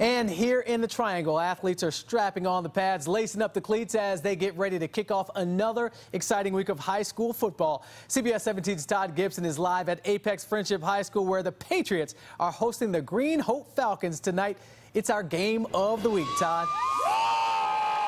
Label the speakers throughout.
Speaker 1: And here in the Triangle, athletes are strapping on the pads, lacing up the cleats as they get ready to kick off another exciting week of high school football. CBS 17's Todd Gibson is live at Apex Friendship High School where the Patriots are hosting the Green Hope Falcons tonight. It's our game of the week, Todd.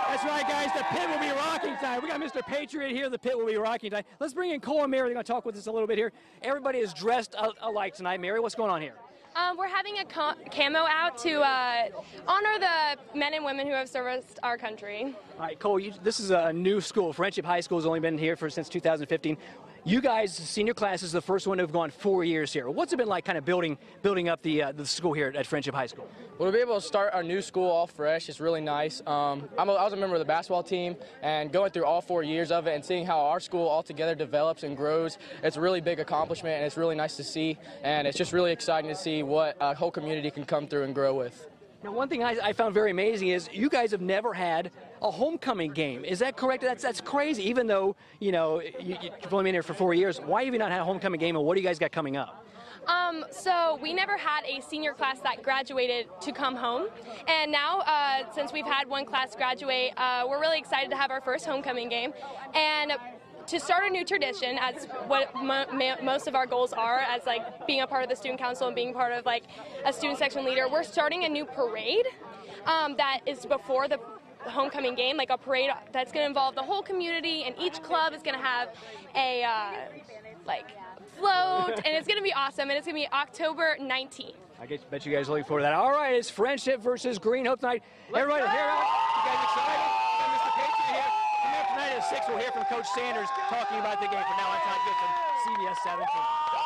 Speaker 2: That's right, guys. The pit will be rocking tonight. We got Mr. Patriot here. The pit will be rocking tonight. Let's bring in Cole and Mary. They're going to talk with us a little bit here. Everybody is dressed alike tonight. Mary, what's going on here?
Speaker 3: Um, we're having a camo out to uh, honor the men and women who have serviced our country.
Speaker 2: All right, Cole, you, this is a new school. Friendship High School has only been here for since 2015. You guys, senior class, is the first one to have gone four years here. What's it been like kind of building building up the, uh, the school here at Friendship High School?
Speaker 4: Well, to be able to start our new school all fresh is really nice. Um, I'm a, I was a member of the basketball team, and going through all four years of it and seeing how our school all together develops and grows, it's a really big accomplishment, and it's really nice to see, and it's just really exciting to see what a whole community can come through and grow with.
Speaker 2: Now, one thing I, I, found very amazing is you guys have never had a homecoming game. Is that correct? That's that's crazy. Even though you know you, have only been here for four years, why have you not had a homecoming game? And what do you guys got coming up?
Speaker 3: Um, so we never had a senior class that graduated to come home, and now uh, since we've had one class graduate, uh, we're really excited to have our first homecoming game. And to start a new tradition, as what mo most of our goals are, as like being a part of the student council and being part of like a student section leader, we're starting a new parade um, that is before the homecoming game, like a parade that's going to involve the whole community, and each club is going to have a uh, like float, and it's going to be awesome, and it's going to be October 19th.
Speaker 2: I bet you guys are looking forward to that. All right, it's Friendship versus Green Hope tonight. Everybody, here out. You guys excited? 6, we'll hear from Coach Sanders talking about the game. For now, I'm Todd Gibson, CBS 17.